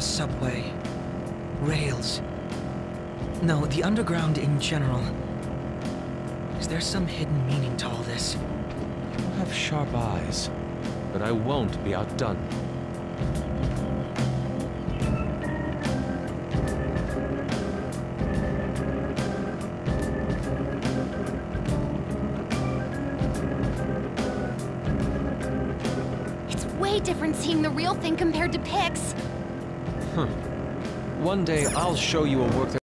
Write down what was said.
subway. Rails. No, the underground in general. Is there some hidden meaning to all this? You have sharp eyes, but I won't be outdone. It's way different seeing the real thing compared to pics. One day I'll show you a work that